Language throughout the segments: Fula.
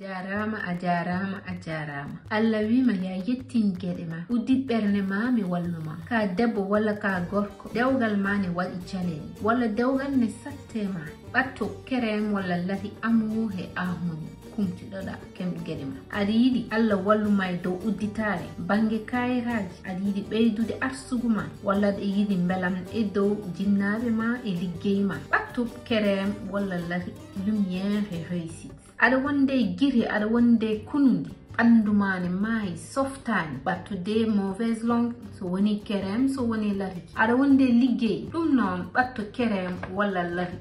jarama a jarama a jarama allah wima ya yettin gueɗe ma. Uddit ɓernde ma mi walluma ka debbo walla ka gorko. Dewgal ma ne waɗi calel walla dewgal ne sattema ɓatto kerem walla lati amour e ahuni kumtiɗoɗa kem gueɗe ma. Aɗa yiɗi allah walluma e dow udditare. Banggue kayitaji aɗa yiɗi ɓeydude arsugu ma. Walla aɗa yiɗi beelam e dow jinnaɓe ma e liggey ma. Ɓatto kerem walla lati lumiére réussite aɗa wonde guiri aɗa wonde kunude ɓandumane maayi softani. Ɓattude mauvaise langue so woni kerem so woni lari aɗa wonde liggey ɗum noon ɓatto kerem walla lari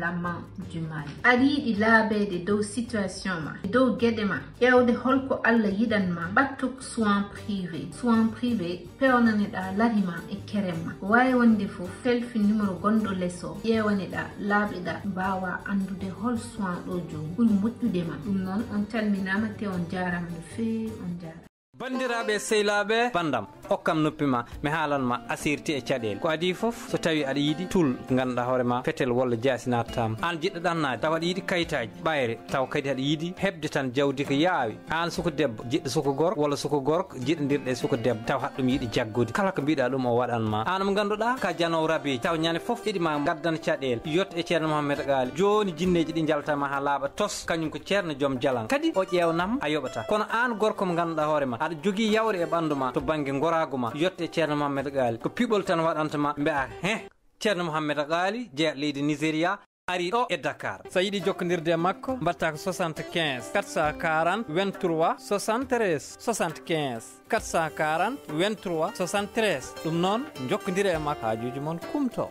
lamma jumani aɗa yiiɗi laabede dow situation ma. Dow gueɗe ma. Ƴewde holko allah yiɗanma ɓatto soin privé. Soin privé pewnaneɗa larima e kerem ma. Wawi wonde foof selfi numéro gonɗo less o ƴewaneɗa laaɓeɗa mbawa andude hol soin ɗo joni ɓuuri moƴƴudema ɗum noon on calminama te on jarama no fewi on jarama bandiraɓe sehlaɓe bandam hokkam noppima mi haalanma asirti e caɗele ko adi foof so tawi aɗa yiiɗi tul ganduɗa hoorema fetel walla jaasi nattatama an jiɗɗo ɗannade taw aɗa yiiɗi kayitaji ɓayre taw kadi aɗa yiiɗi hebde tan jawdi ko yaawi. An suko debbo jiɗɗo suko gorko walla suko gorko jiɗodirɗe suko debbo taw haɗɗum yiiɗi jaggude. Kala ko mbiɗa ɗum o waɗanma an mo ganduɗa ka janowo rabeji taw ñande foof iɗima gaddan caɗele yotto e ceerno mouhammado gaali joni jinneji ɗi jaltama ha laaɓa tos. Kañum ko ceerno joom jalan kadi o ƴewnam a yoɓata. Kono an gorko mo ganduɗa hoorema aɗa jogui yawre e ɓandu ma. To banggue gorago ma yette ceerno mahammed gaali. Ko piɓol tan waɗantama mbiya he ceerno mohammed gaali jeeya leydi nigéria ari ɗo e dakar. So yiɗi jokkodirde e makko mbatta ko 75 440 23 73 75 440 23 73 ɗum noon jokkodire e makko. Hajuji moon kumto.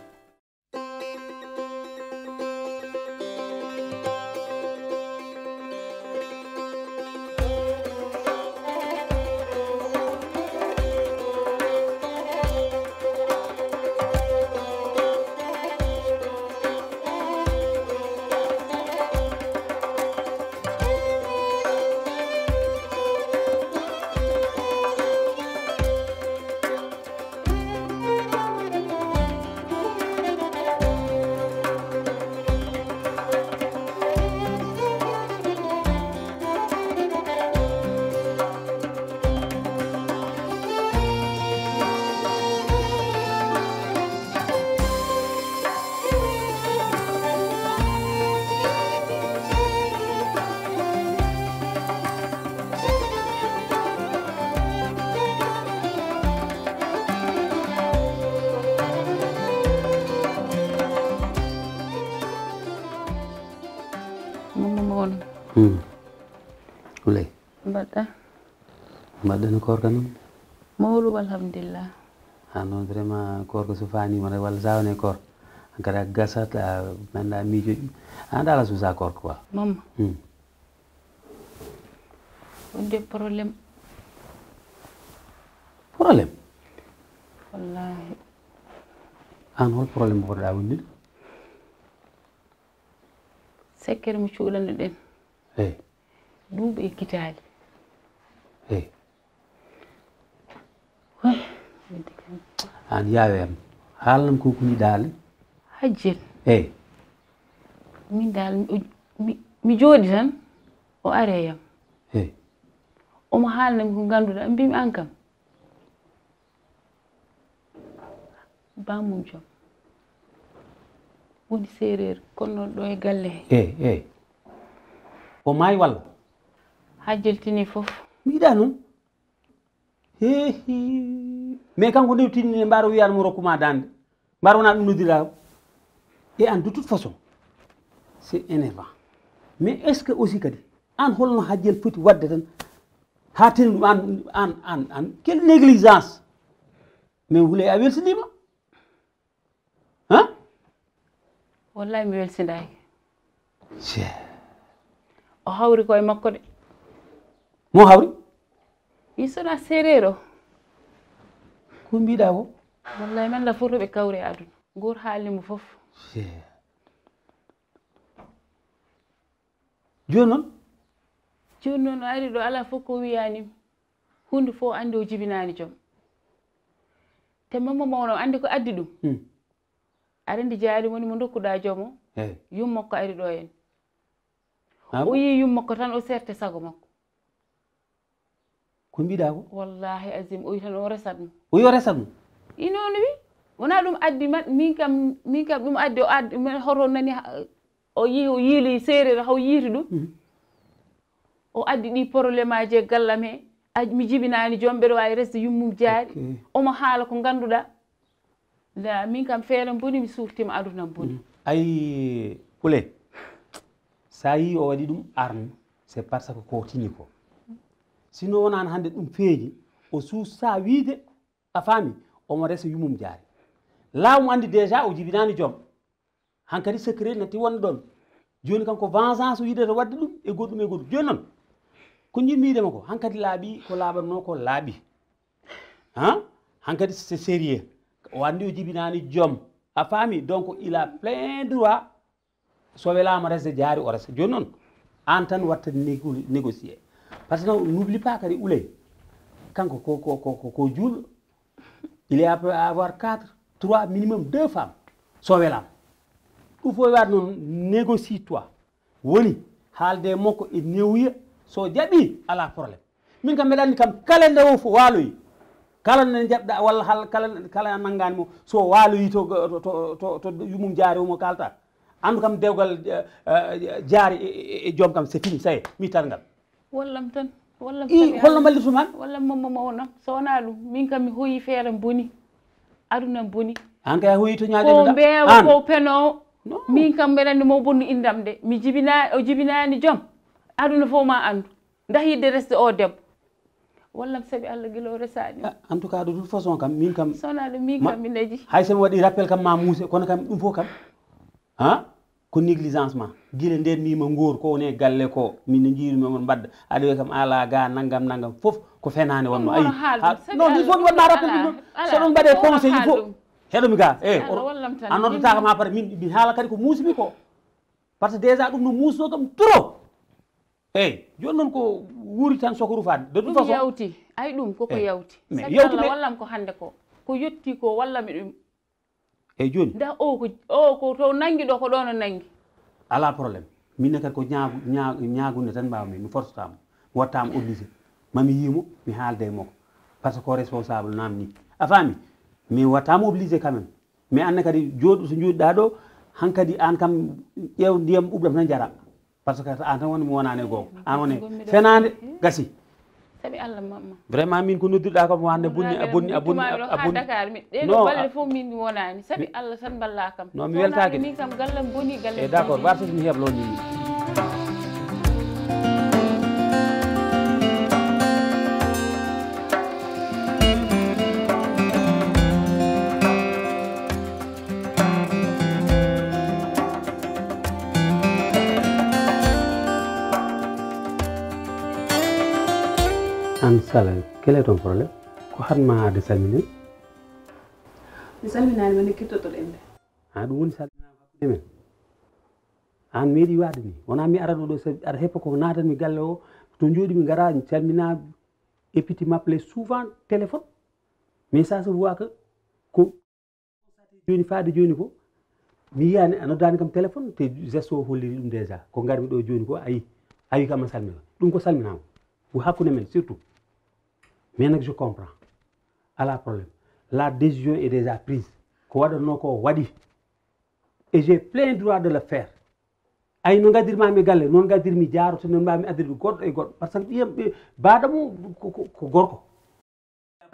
Hmm. ulay mbaɗɗa. Mbaɗɗani korka noon mawɗum alhamdulillah ha noon vraiment korka so fanima tan walla sa wone korka gara gasat a manda miijoji an ɗa ala suusa korka quoi. Mamma. Hmm. Wonde probléme probléme wallahi. An hol probléme poɗoɗa wondude sekkere mo cuuɗano ɗen. ɗum ɓe ekkitaali. An yawem haalnam ko ko yiɗaale hajjel. Eyi min dal mi jooɗi tan o are yam eyi omo haalnami ko ngannduɗa mbimi an kam. Bamum jom woni séréer kono noon ɗo e galle he. Eyi eyi o maayi walla? Hajjiltini fof. Mi noon hehi mais kanko nde tinnine mbaaro wiyanmo rokkuma dande mbaaro wona ɗum noddiramo e an de toute façon. C' est énervant. Mais est ce que aussi kadi an holno hajjel foti wadde tan ha teni ɗum an an an an quelle négligence. Mais huule a welsinima han wallahi mi welsidaki o hawri koye makko de. Mo hawri? Isona séréer o. Ko mbiɗa o wallay man lafoto ɓe kawri e aduna. Goto haalnimo fof. Joni noon? Joni noon o ari ɗo ala fof ko wiyanim hunde fof andi o jibinani joom te mamma mawno andi ko addi ɗum. Hmm. Aɗa andi jaari woni mo dokkuɗa joom o. Yummakko ari ɗo henna. Ah o yi yummakko tan o serte sago makko. Ko mbiɗa ko? Wallahi asim o wi tan o resat mum o wi o resat mum i noon wi? Wona ɗum addi man min kam min kam ɗum addi o addi hoto nani o yii o yiili séeréer haw yiiti ɗum? Mm-hmm. O addi ɗi probléme aji e gallam he. A mi jibinani joom mbeɗa wawi resde yummum jaari omo haala ko ganduɗa la min kam feere boni mi suurtima aduna boni mm-hmm. ay kule sa yi o waɗi ɗum arnu c'est par ce que kotini ko sino wonan hannde ɗum feeñi o suusa wiide a faami omo resa yumum jaari. Laamu anndi déjà o jibinani joom han kadi secret natti wonde ɗon. Joni kanko vengeance yidata wadde ɗum e goɗɗum e goɗɗum. Joni noon ko jimmidema ko han kadi laaɓi ko laaɓatno ko laaɓi. Han han kadi c'est sérieux. O anndi o jibinani joom a faami donc il a plein droit so welama resde jaari o resa joni noon an tan watta négocié par ce que n'oublie pas kadi uley kanko ko juulɗo il est à avoir quatre trois minimum deux femmes. So welama. Ɗum fof waade noon négocie toi woni haalde makko e newoya so jaɓi ala probléme min kam mbeɗa anndi kam kala nde o fo waaloyi. Kala ne jaɓɗa walla kala kala nanngani mo so waaloyi to to to yumum jaari omo kalta. andu kam dewgal eh, eh, jaari e, e, e joom kam c'est fini sa e mitat ngal. Wallam tan wallam i holno mballitum han wallam mamma o so wona ɗum min kam mi hoyi feere boni aduna boni an kay a hoyi to ñaaɗeko mbeewa ko penowo min kam mbeɗa anndi mo bonni indam de mi jibina o jibinani joom aduna fof ma anndu. Ndah yidde resde o debbo wallam sabi allah gila o resaani. En tout cas de toute façon kam min kam sowona ɗum min kam mi naji hay somi waɗi rappel kam ma muuse kono kam ɗum fof kam? ha? Ko négligence ma. Guila nden mima nguur ko woni e galle ko min no jiirumimon mbadda. Aɗa wiya kam ala ga naggam naggam foof ko fenade wonno. Ayi non il faut mi waɗma rappel ɗum. ɗon so ɗon mbaɗe conseil il faut heɗomi ga e a noddataka ma pare min mi haala kadi ko muusimi ko. Par ce que déjà ɗum no muusno kam trop. Eh, Eyyi joni noon ko wuuri tan soko rufade de toute façon yawti. Ay ɗum koko eh, yawti. mais yawti wallam ko hannde ko. Ko yetti ko wallami ɗum eyyi joni. Nda o ko o ko to nanggui ɗo ko ɗon o nanggui ala probléme minne kadi ko ñaagu ñaagu ñaagunde tan mbawmi mi forcotama wattama obligé. Mami yimo mi haalde e makko par ce que ko responsable namni a faami mi wattama obligé quand même. Mais anne kadi jooɗo so jooɗiɗa ɗo hankkadi an kam ƴeew ndiyam ɓuɓɗam tan jara. Par ce que an tan woni mi wonani e gooko an woni fenade gasi saabi allah mamma. Vraiment min ko noddirɗa kam hande bonni a bonni a bonni a bonni dakar mi ɗeɗo balle fof min wonani. Saabi allah tan balla kam. Non mi weltake. Min kam gallam boni galle e d' accord wartatimi heblo ni. an sala quel est ton probléme ko hatma ade salmini mi salminanima ne kettotoɗen nde de ha ɗum woni salminama hakkude men. An meeɗi waade ni. Wona mi ara ɗo ɗo sabi aɗa heppa ko natanmi galle o to jooɗimi gara calmina et puis tu m'appelé souvent téléphone. Mais ça se voit que ko joni faade joni ko mi yiyani a noddani kam téléphone te geste o holliri ɗum déjà. Ko garmi ɗo joni ko ayi ayi kam a salmina. Ɗum ko salminama ko hakkude men surtout. Mais je comprends. Ala problème. La décision est déjà prise. Ko waɗatno ko waɗi et j'ai plein droit de le faire. Ay no gaddirmami galle noon gaddirmi jaaroto noon mbami addirde goɗɗo e goɗɗo par ce que ɓiyam baɗamo ko- gorko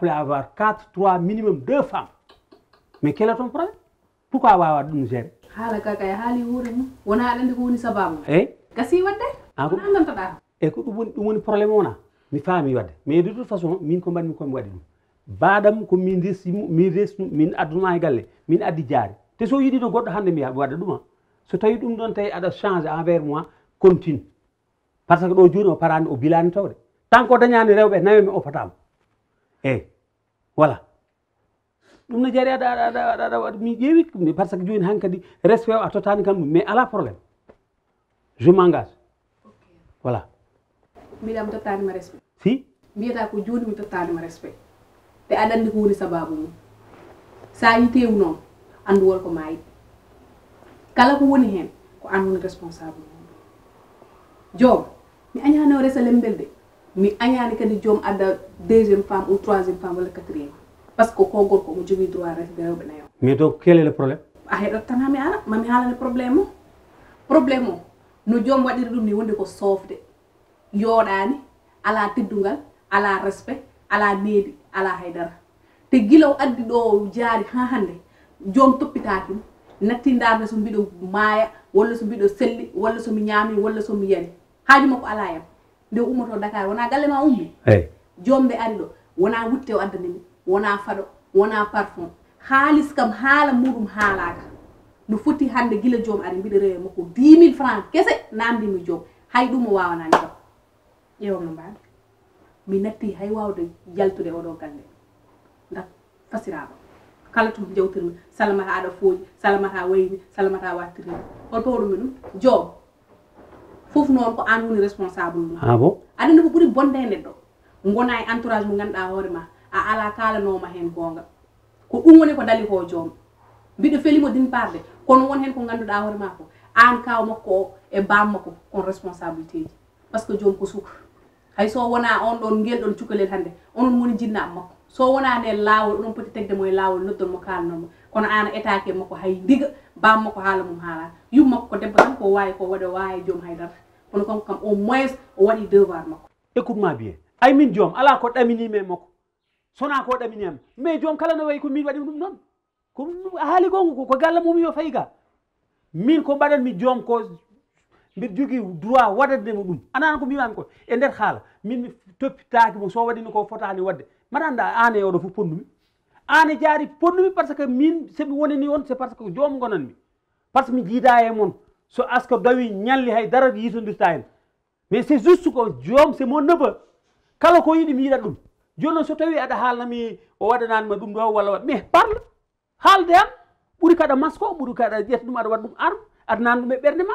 avoir quatre trois minimum deux femmes. Mais quel est ton problème? Pourquoi wawa ɗum gérer? Haala ka kay haali huure mum wona aɗa andi ko woni sababu gasi wadde? Ah, ko- e ɗum woni ɗum woni probléme wona mi faami wadde. Mais de toute façon min ko mbaɗmi komi waɗi ɗum. Baɗam ko min resi min resnu min addunuma e galle min addi jaari. Te so yiɗino goɗɗo hannde mi waɗa ɗuma. So tawi ɗum ɗon tawi aɗa change envers moi continue. Par ce que ɗo joni o parani o bilani tawde. Tant que dañani rewɓe nawemi o fatama eyyi voilà. Ɗum no jaari aɗa aɗa aɗa aɗa mi ƴeewi par ce que joni han kadi respect o a totani kam ɗum. Mais ala probléme je m'engage. Voilà. Mbiɗa mi tottanima respect si? Mbiyata ko joni mi tottanima respect te aɗa andi ko woni sababu mum sa yitewu noon andu wol ko mayi kala ko woni hen ko an woni responsable mum joom mi añani o resa lembel de mi añani kadi joom adda deuxiéme femme ou troisiéme femme walla quatriéme par ce que ko gorko mo jogui droit resde rewɓe nayo mais donc quel est le problème a heɗot tan hami ara mami haalane probléme o probléme o no joom waɗiri ɗum ni wonde ko soofde yooɗaani alaa teddungal alaa respect alaa needi alaa haydara. Te gilaw addi ɗo jaari haa hannde joom toppitaaki ɗum nattindaarde so mbiɗo maaya walla so mbiɗo selli walla somi ñaami walla somi yani haaju makko alaa yam. Nde ummoto dakar wonaa galle ma ummi? Joomde ari ɗo wonaa wutte o addanimi wonaa faɗo wonaa parfum. Haalis kam haala muɗum haalaaka. No foti hannde gila joom ari mbiɗa rewe makko 10 mille franc kese naamdimi joom. Hay ɗum o wawanani kam ƴeewanga mbaami mi natti hay wawde yaltude oɗo galle ndat fasiraama. Kala to jewtirmi salamata aɗa fooji salamata wayni salamata wattirmi hol towɗumi e ɗum joom. Fof noon ko an woni responsable mum a ah bo aɗani ko ɓuuri bonde e neɗɗo. Gona e entourage mo ganduɗa hoore ma a ala kalanoma hen gonga ko ɗum woni ko dali ko joom. Mbiɗo felimo din parde kono won hen ko ganduɗa hoore ma ko an kaw makko o e bam makko on responsabilité ji. Par ce que joom ko suka hay so wona on ɗon ngel ɗon cukalel hannde onon woni jinnaɓe makko. So wona nde laawol oɗon poti tegde mo e laawol noddon mo kalanomo kono an étake makko hay ndiga bam makko haala mum haala yum makko ko debbo tan ko wawi ko waɗa wawi joom haydara. Kono kanko kam au moins o waɗi devoir makko. Écoute ma bien ay min joom ala ko ɗaminimi e makko? Sona ko ɗaminiyam mais joom kala no wayi ko min waɗi ɗum noon? Ko haali gongo ko galla mum yo fayi ga min ko mbaɗanmi joom ko mbiɗa jogui droit waɗandemo ɗum. Anani ko mbimami ko? E nder haala min mi toppitaki mo so waɗino ko fotani wadde. Mbaɗa anda an e oɗo fof ponnumi. An e jaari ponnumi par que min somi wonani on c' est parce que joom gonanmi par ce que mi jiida e moon so asko dawi ñalli hay dara yitodirta hen mais c' est juste ko joom c' est mon neveu. Kala ko yiɗi mi yiɗat ɗum. Joni noon so tawi aɗa haalnami o waɗananima ɗum ɗo walla mais parle. Haalde am. Ɓuuri kaɗa masko ɓuuri kaɗa ƴetta ɗum aɗa waɗa ɗum arme aɗa nana ɗum e ɓerde ma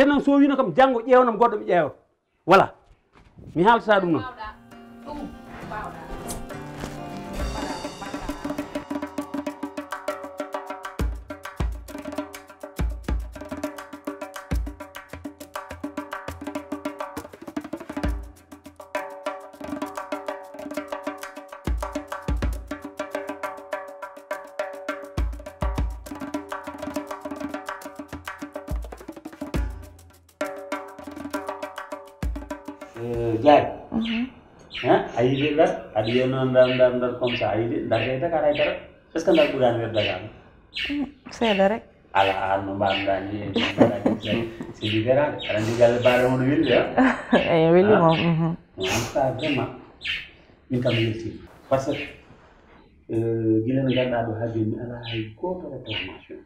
te noon so wino kam janngo ƴeewnam goɗɗo mi ƴeewa voilà. Mi haaltata ɗum noon. tadi ya non dan dan dan kom sayi dan kita kara itu terus kan aku dan kita kan? Hmm, saya dari alaan membandani si juga kan karena juga lebaran mau dibeli ya. Eh beli ah. mau mhm. nah, kita aja mak? Ini kami beli sih pas eh, gila nggak ada dua ya. hari ini ada hari kau pada termasuk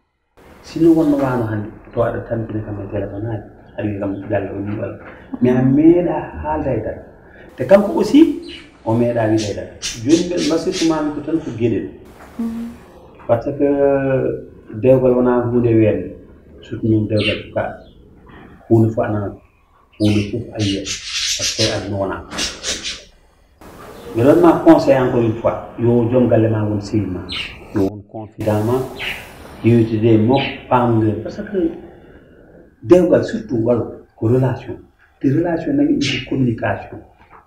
si nuwun mengalami hal itu ada tanpa mereka menjalankan hal hari kami jalan jual mengambil hal dari itu tekan kuusi o meeɗa wiide tan jooni mbeɗa basirtumami ko tan ko geɗel par ce que dewgal wona hunde weelde surtout min dewgal ka hunde fof anana hunde a yiya par ce que aduna wona mi ɗonma conseil encore une fois yo joom galle ma won sewi ma que dewgal surtout walla relation. Te relation nagi ɗum communication.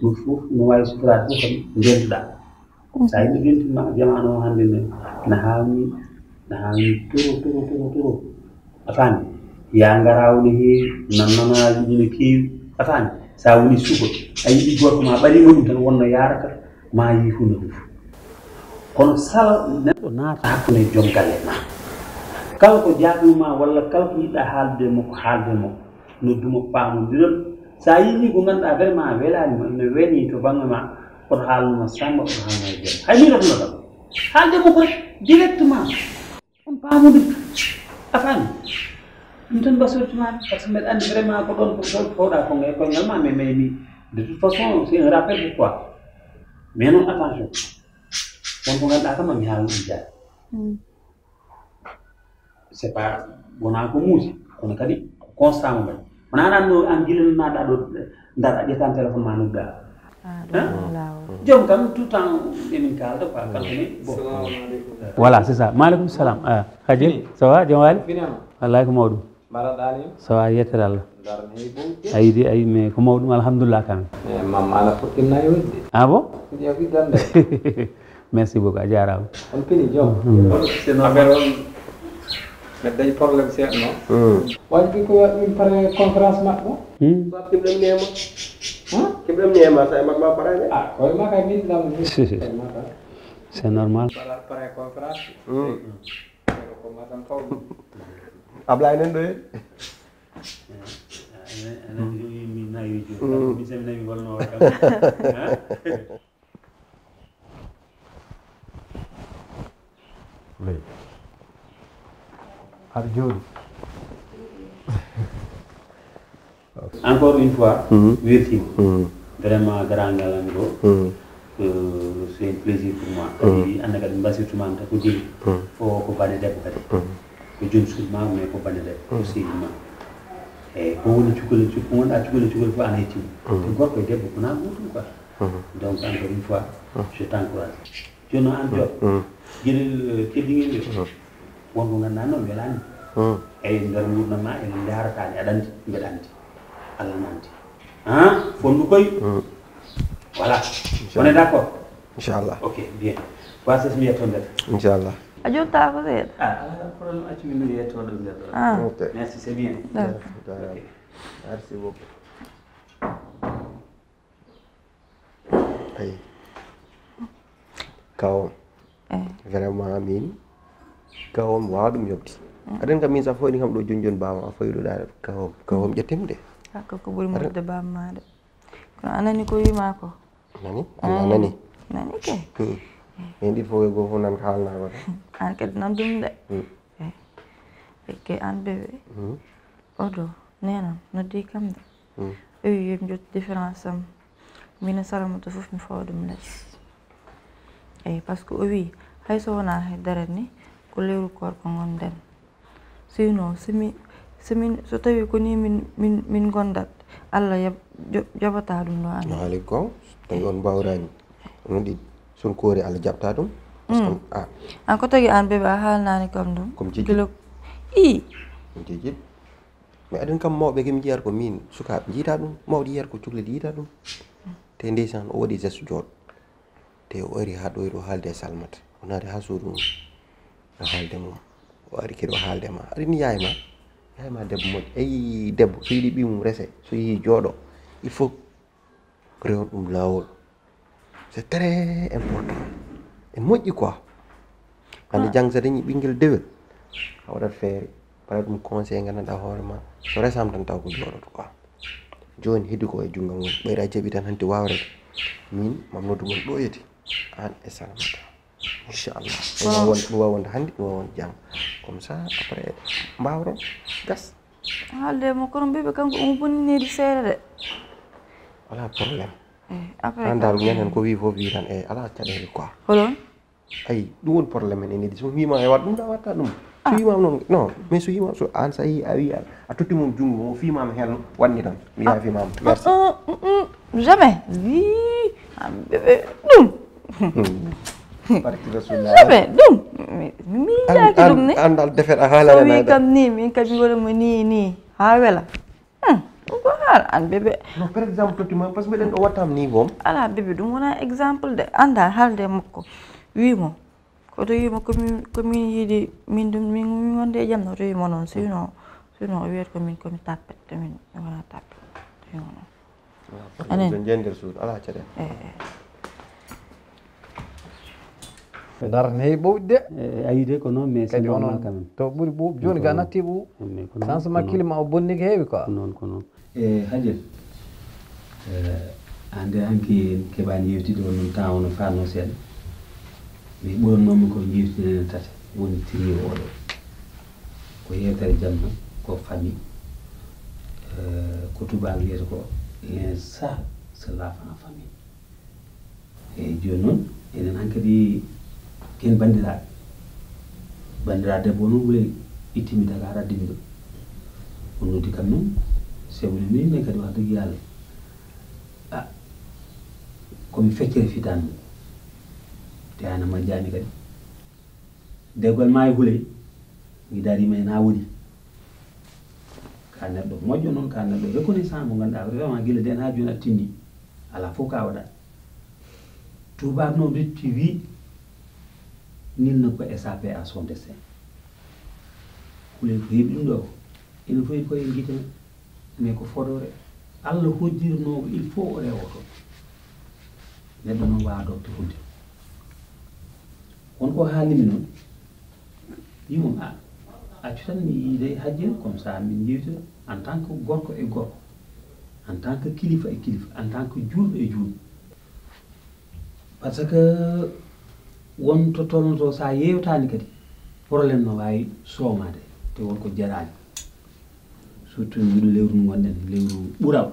ɗum fof no wawi sutorade fof kadi ndentuɗa sa yiɗo dentima jamanu o hannde ne ne hawni ne hawni toro toro toro toro a faami ya ngaraw no heewi nannonaji ɗi no keewi a faami sa woni suba a yiɗi gorko ma ɓarima ɗum tan wonno yarata ma yi hunde fof kono sala neɗɗo naata hakkude joom galle ma kala ko jaaɓima walla kala ko yiɗɗa haalde makko haalde makko nodduma paamodiral sa yiɗi ko ganduɗa vraiment a welanima ne weeni to banggue ma oto haalnoma samba oto haalnoma jeem hay min rokno ɗam haalde makko rek directement on paamodir a faami ɗum tan basortuma par ce que mbeɗa andi vraiment ko ɗon fowɗa konga e koyngal ma mais mais mi de toute façon c'est un rappel pour toi mais noon attention wonko ganduɗa kam ami haalno ɗum jaari c'est pas wona ko muusi kono kadi ko mo mbaɗi wona aɗa no an gillannaɗa ɗo dara ƴettan téléphone ma nodda joom kam tout temps emin kalda quoi voilà c'est ça maaleykum salam haji ça va joom waali wallahi ko mawɗum ça va yettere allah darne hey ɓowɗi a ayi mais ko mawɗum alhamdulillah kam e mamma ana fuɗɗinna e wedde ah bon merci beaucoup a jarama on pini joom affaire on mais dañ problème seet no. Waaj bi ko ñu paré conférence mak mo hmm. Ba ci dem neema hmm ci dem neema say mak. Ma paré ah koy ma kay nit la mu c'est normal. Paré conférence hmm. Ko ma tam faw ablay len doye Wait. Arjun. Encore une fois, mm-hmm. merci. Mm-hmm. Vraiment, grand galango. Mm-hmm. Euh, c'est un plaisir pour moi. Kadi Je kadi mbasi tumanta kudi. Fo Je bade deb kadi. Ko jum sulma suis ko bade deb. Silma. E ko woni cukol cukol wonda cukol cukol fo ana tim. Te gorko debbo ko na gutum quoi. Donc encore une fois, je t'encourage. Jono an job. Euh, jël kedingel yo wonko ganduɗa noon welani eyyi nder gurdam ma ene jaratani aɗa andi mbeɗa andi allah nanti. Han fondu koy voilà on est d' accord inchallah ok bien wases mi nder inchallah a jotta ko seeɗa ah ala probléme accu min yettoɗo nder ah. Ok merci c'est bien d'accord merci beaucoup ayi kaw vraiment min kawom wawa ɗum yobdi aɗen kam min sa foyni kam ɗo joni bama a foyɗuɗa kawom kawom ƴettim de hakka ko ɓuuri moƴde bamma de kono anani ko wima ko nani allah nani nani Hmm. min ɗiɗi fof e goho fof nan ko haalnako an kadi nan ɗum de Hmm. ke an bébé Hmm. oɗo nenan noddi kam de Hmm. o wi yomi jot différence am min e salamata foof mi fawa ɗum less par ce que o wi hayso wona ni ko lewru korka gonden sinon somi somin so tawi ko ni min min min gondat allah jaɓata ɗum ɗo an no haali gon tawi on mbawrani onon ɗiɗi son koori allah jaɓta ɗum. A mm. ah. ah, an ko tagi an beɓe a haalnani kam ɗum. Comme jijilo i! Ɗum jijid mais aɗen kam mawɓe kemi jiyata ko min sukaɓe jiita ɗum mawɗe yiyata ko cukalel yiita ɗum. Te ndeysan o waɗi geste jooɗo te o ari ha ɗoyɗo haalde e salmata. O naati ha suudu mum. no haalde mum o ari keɗo haalde ma arini yaye ma yaye ma debbo moƴƴi ayi debbo so yiɗi ɓi mum rese. So yehi jooɗo il faut rewn dum lawol c'est très important e moƴƴi quoi ande ah. jang sa dañi bingel deul awu da fer para dum conseil nganndanɗa hoore ma so resam tan taw ko jodo quoi join heddi ko e junngo ngol ɓeyda jabi tan hanti wawre min mamnodou do yeti an e salamata inchallah ɗum wawa won- ɗum wawa wonde hannde ɗum wawa wonde jang ça après mbawron gas. Haalde mo kono bébé kanko omo bonniniri seeɗa de wala probléme eyi après an dal ñanden ko wi fof wi tan e ala caɗele quoi holon ayi ɗum woni probléme men ene so wima e wat ɗum ɗa watta ɗum so wimama noon non mais so wima so an sa yi a wi a totti mum junngo mo fimama wanni tan mi yaha fimama merci jamais wi an ɗum barki rasulullah jamais ɗum mi miijaki ɗum ni? an dal defet a so wi kam ni min kadi mi waɗamo ni ni. Ha wela ɗum ko haal an bébé non par exemple tottima par ce que mbiɗen ɗo wattam ni boom ala bébé ɗum wona exemple de anda haalde makko wimo koto wima komin komin yiiɗi min ɗum min min wonde e jaam no to wimo noon sinon sinon o wiyata komin komi tappet te min mi wona tappet to wimo noon Anen. so jeeya nder suudu ala caɗele ɓe darata heewi ɓowɗi de e, e, ayi de ko noon mais kadi onon quand même. to ɓuuri ɓuuɓ joni ga natti ɓuuɓ chancement climat o bonniki heewi quoi. Noon ko noon. E hajel hande hanki keɓani yewtide o noon temps ono faanno seeɗa. Mais ɓurannoomi ko jewtinene tata woni tiri oɗo ko yewtere jamma ko famille. E, ko tubaak wiyata ko l'insar se lave en famille. Eyi joni noon enen hankadi ken bandiraɓe bandiraɗo debbo noon wuli ittimi dakar addimi ɗo o noddi kam noon sewne min mais kadi wax dëgg yàlla ah komi feccere fitanmo te ana kadi ma e huuley mi darima hen ha woni ka neɗɗo moƴƴo noon ka neɗɗo reconnaissant mo ganduɗa vraiment guila den ha joni a tinni ala fof ka waɗa tubabe noon retti wi nil ne peut échapper à son destin huuley ko heeɓi ɗum ɗo ene foyi koye guite men mais ko fodore allah hoddirnogo il faut o rewo toon neɗɗo noon wawa dogde hunde wonko haalimi noon wimom a accu tan mi yiide hajjel comme ça min yewtira en tant que gorko e gorko. En tant que kilifa e kilifa en tant que julɗo e julɗo par ce que wonto tolnoto sa yewtani kadi probléme no wawi soomade te wonko jarani surtout miɗo lewru gonɗen lewru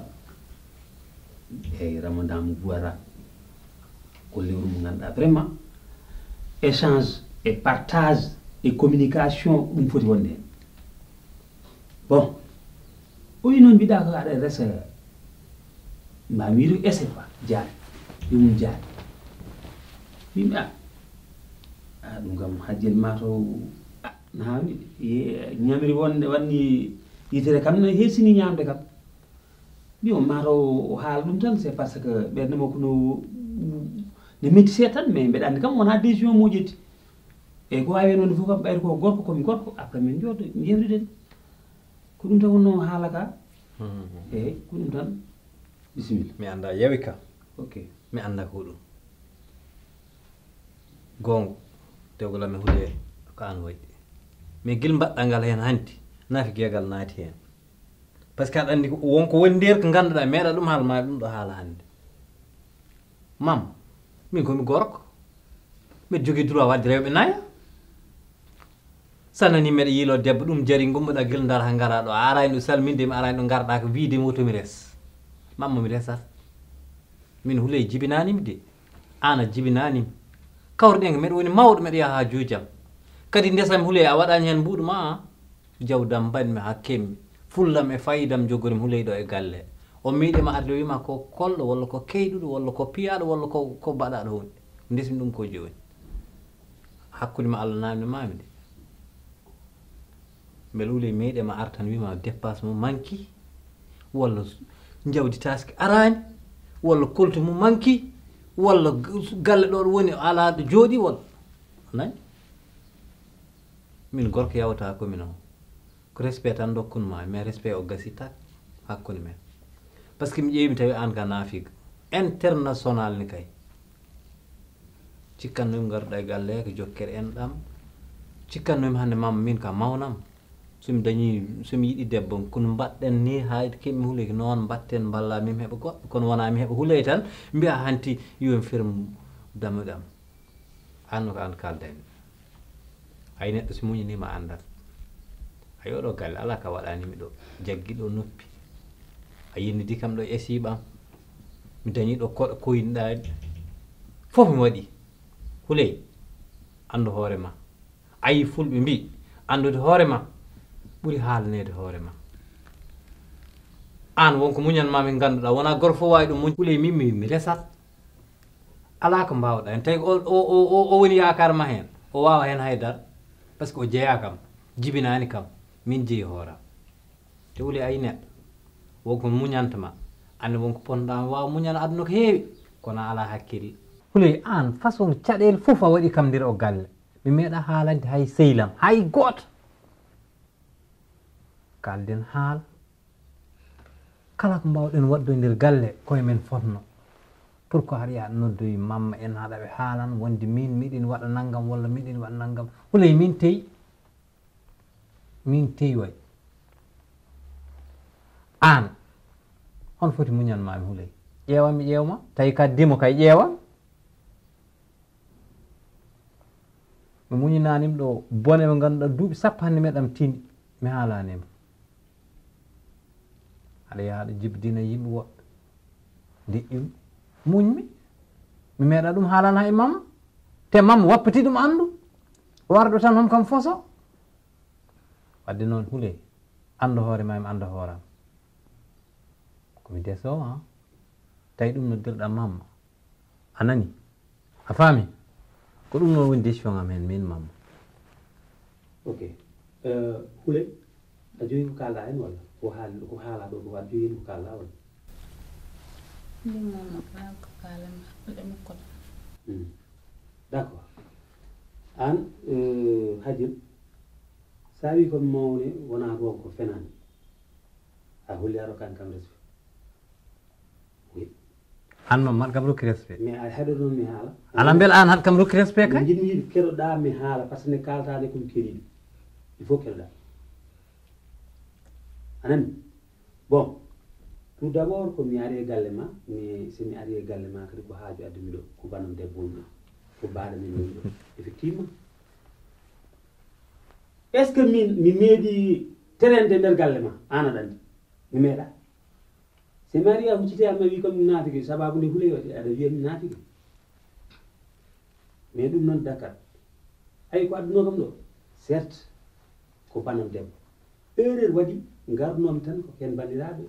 ramadan guwara ko lewru mo vraiment. Échange partage et communication ɗum foti wonde bon o wi noon mbiɗa ko aɗa resa essai quoi a a ɗum kam hajjel mataw na hawni ñamiri wonde wanni yitere kam ne hersini ñamde kam. Mbimo mataw o haala ɗum tan c'est parce que ɓerde makko no ne métise tan mais mbeɗa andi kam wona décision mo ƴetti eyyi ko wawi noon fof kam ɓayde ko gorko komi gorko après min jooɗo jewriden ko ɗum tan wonno haala ka? Eyyi ko ɗum tan bisimilla. Mi anda yawi ka. Ok. Mi anda ko ɗum. Gonga dewgal amin huuɗe ko an waɗi. Mais gil mbaɗɗa ngal hen hanti naafi geegal naati hen. Par ce que aɗa anndi wonko woni ndeer ko ngannduɗa meeɗa ɗum haala ma ɗum ɗo haala hannde. Mam min komi gorko mbiɗa jogii droit wadde rewɓe naya. So nani mbiɗa yiilo debbo ɗum jari gummoɗa gila ndara ha gara ɗo a arani ɗo salminde mi arani ɗo garɗa ko wiidemi wotomi res. Mamma mi resat min huuley jibinanimi de an a jibinanimi kawriɗen mbeɗa woni mawɗo mbeɗa yaha ha juujam kadi ndesami huuley a waɗani hen mbuɗuma jawdam mbaɗmi ha kemmi. Fullam e fayidam jogorimi huuley ɗo e galle. O miiɗema arde wima ko kolɗo walla ko keyɗuɗo walla ko piyaɗo walla ko ko mbaɗaɗo hunde ndesmi ɗum ko joni. Hakkude ma allah namde mami de. Beele huuley meeɗema ar tan wima dépasse mum manqui walla jawdi taske arani walla kolte mum manqui walla galle ɗo ɗo woni ala ɗo jooɗi walla nani min gorko yawta komin o ko respect tan dokkunma mais respect o gasi tak hakkude men par ce que mi ƴeewi tawi an ka naafiga international ni kay cikkannomi garuɗa e galle ko jokkere en ɗam cikkannomi hannde mamma min ka mawnam somi dañi somi yiɗi debbo kono mbaɗɗen ni ha keɓmi huuley ko noon mbatten balla min heeɓa goɗɗo kono wona mi heeɓa huuley tan mbiya hanti yomi firm damuɗam anno ko an kaldani hay neɗɗo so muñanima andat a yoɗo galle ala ka waɗanimi ɗo jaggi ɗo noppi a yinnidi kam ɗo esiɓam mi dañi ɗo koɗo koyniɗaɗi fof mi waɗi huley andu hoore ma ayi fulɓe mbi andude hoore ma ɓuri haalnede hoore ma. An wonko muñanmami ganduɗa wona goto fof wawi ɗum muñ ɓuule min mi mi resat. Ala ko mbawɗa hen tawi o woni yakar ma hen o wawa hen haydara par ce que o jeeya kam jibinani kam min jeeyi hooram. Te ɓuule ayi neɗɗo wonko muñantama ande wonko ponnoɗa wawa muñana aduna ko heewi kono ala hakkille. Huley an façon caɗele fof a waɗi kam nder o galle. Mi meeɗa haalande hay sehilam hay gooto. kalden haal. Kala ko mbawɗen waddo e nder galle koye men fotno. Pour que haɗa yaa noddoyi mamma en haɗa ɓe haalan wonde min miɗin waɗa naggam walla miɗin waɗa naggam huley min teyi min teyi way an hon foti muñanmami huley. Ƴeewan mi ƴeewma tawi kaddimo kay ƴeewan mi muñinanima ɗo bone ɓe ganduɗa duuɓi sappo hannde meɗam tini mi haalanima. Aɗa yaha aɗa jibdina yimɓe woɓɓe deƴƴumi muñmi mi. Meeɗa ɗum haalana e mamma te mamma wappati ɗum anndu warɗo tan hom kam foso. Wadde noon huule anndu hoore ma mi annda hooram. Komi desowo ha tawi ɗum noddirɗa mamma a nani a faami ko ɗum noon woni décision am mamma ok. Hule a jogi ko kalɗa hen walla waxaan ugu xaalaado waadiyeen ku kaalaawan d'accord an hajir saawi kon mawne wonaa goon ko fenaani a holliyaaro kan kam respe an noon mbaɗ kam rokki respect mais a haɗo noon mi haala ala beele an haɗ kam rokki respect kay jiɗmi yiɗi keɗoɗa mi haala par ce que ne kaltade komi keɗiɗo il faut keɗoɗa anani bon tout d' abord komi ari e galle ma mi somi ari e galle ma kadi ko haaju addumi ɗo ko banam debbo woni ɗo ko mbaɗa min woni ɗo. Effectivement est ce que min mi meeɗi terende nder galle ma an aɗa andi mi meeɗa. So mi ari a huccite amma wi komi naatigi sababu nde huule aɗa wiya mi naatigi. Mais ɗum noon dakar hay ko adduno kam ɗo certes ko banam debbo. Erreur waɗi garnomi tan ko ken bandiraɓe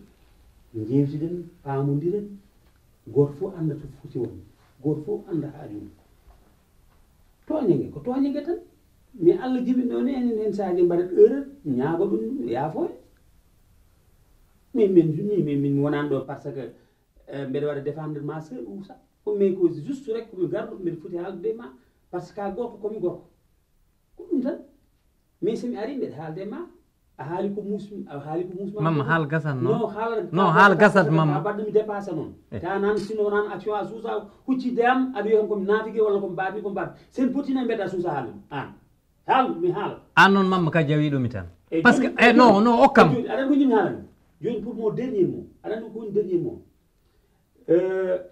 jewtiden pamodiren goto fof anda to foti won goto fof anda haaju mum toñege ko toñege tan mais allah jibini ɗo ne enen hen saaji mbaɗat erreur ñaago ɗum yaafoye min min min min wonani ɗo par ce que eh, mbeɗa waɗa défendre ma sœur ou ça mais ko juste rek komi garɗo mbeɗa foti haaldude e ma par ce que a gorko komi gorko ko ɗum tan mais somi ari mbeɗa haalde e ma a haali ko musmi a haali ko musma mamma haal gasat noon? Non haala non haal gasat mamma baɗɗo mi dépassé noon eh. ta nan sino nan action a suusa huccide am aɗa wiya kam komi naafigui walla komi mbaadmi komi mbaadmi sen pottina mbedda suusa haalum an haal mi haala an noon mamma ka jawiɗomi tan eh, par ce que e non non okkam aɗan ko jimi haalami joni pour mo dernier mot aɗan ɗum ko woni dernier mot.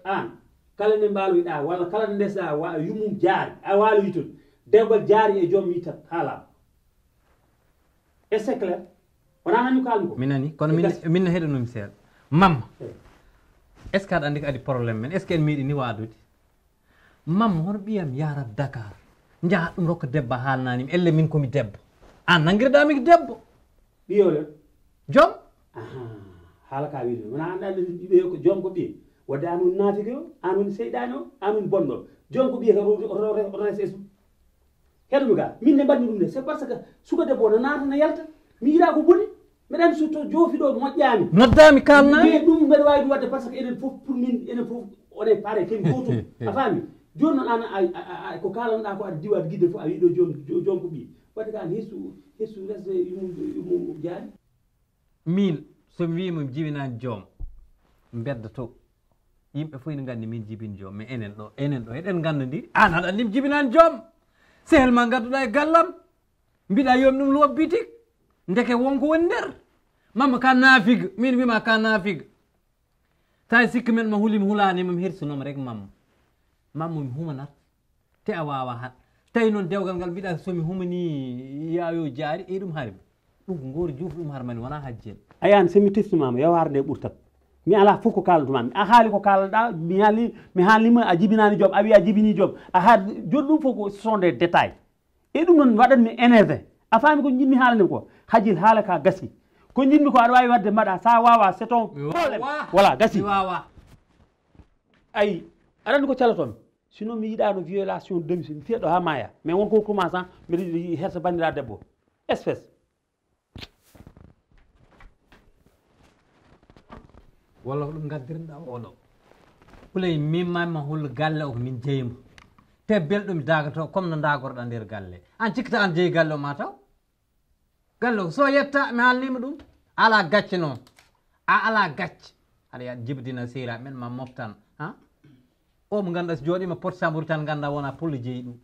An kala nde mbaaloyɗa walla kala nde ndesɗa yummum jaari a waalo toon dewgal jaari e joom yittat haalama est ce clair wona anni ko haalmi ko mi nani kono min heɗanumi seeɗa mamma est ce que aɗa anndi ko adi probléme men est ce que en miiɗi ni waadude mamma hono ɓiyam yarat dakar jaha ɗum rokka debbo haalnanimi elle min komi debbo an nanngirdami ko debbo ɓiyole joom haala ka wiide wona an ɓiɓe ko joom ko ɓiye wadde an woni naatike o an woni seyɗani o an woni bonɗo joom ko ɓiye ka oto resa heɗomi ga min ne mbaɗmi ɗum de c' est par que suka debbo no naatana yalta. Mi yiɗa ko boni. Mbeɗa andi so to joofi ɗo moƴƴaami. Noddami kalnami mais ɗum mbeɗa wawi ɗum wadde par ce que enen fof pour min enen fof onen pare kemi gotum a faami. Joni noon an ko kalanɗa ko aɗa diwa aɗa guidde fof a wiɗo jom jom ko ɓii. Wadde ka an hesu hesu resde yumum jaani min somi wima mi jibinani joom. Beddoto yimɓe fof ene gandi min jibini joom. Mais enen ɗo enen ɗo eɗen gandodiri an aɗa andi mi jibinani joom. sehel ma gadduɗa e gallam. Mbiɗa yomi ɗum luwa ndeke wonko woni nder. Mama ka naafiga min wima ka naafiga tawi e sikki men ma huulimi hulanima mi hirsinoma rek mamma. Mamma mi humanat. Te a wawa hat. Tawi noon dewgal ngal mbiɗa somi humani yayo jaari e ɗum harmi ɗum ko goori juufa ɗum harmani wona hajjel. Ayan somi testimama yewharde e ɓurtat. mi ala fof ko kalnotumami a haali ko kalanoɗa mi haali mi haalnima a jibinani job a wi a jibini job. A haa joni ɗum fof ko ce sont des détails. E ɗum noon waɗanmi énervé. A faami ko jinmi haalanimi ko? Hajil haala ka gasi. Ko jinmi ko aɗa wawi wadde mbaɗa sa wawa c'est ton problème. Voilà gasi. Ayi aɗa andi ko calatomi sinon mi yiɗano violation demi mi fiyeɗo ha maya mais wonko commençant mbiɗa hersa bandira debbo. Espèce. Walla ko ɗum gaddirɗa oɗo ɓulay min mamma hollo galle o ko min jeyimo te belɗo mi dagato comme no dagorɗa nder galle an cikkata an jeeyi galle o ma taw galle o so yetta mi haalnima ɗum ala gacce noon a ala gacce aɗa yaad jibdina sehilaɓe men ma moftan ha o mo ganduɗa so jooɗima pot sambour tan ganda wona pulla jeeyi ɗum